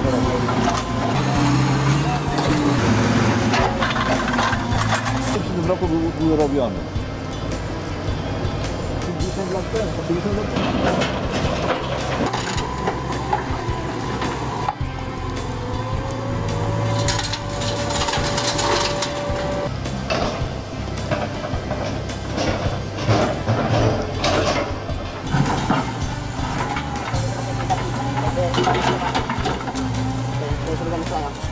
W tym roku był, był robiony. 50 lat temu, 50 lat temu. さ